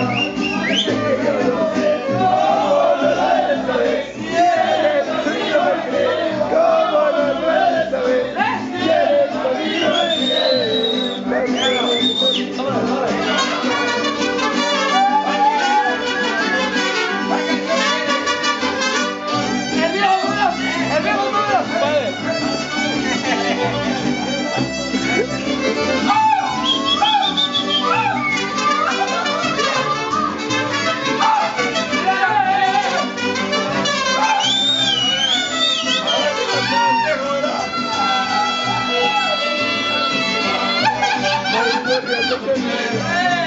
you. Amém.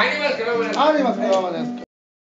あります、クラブです。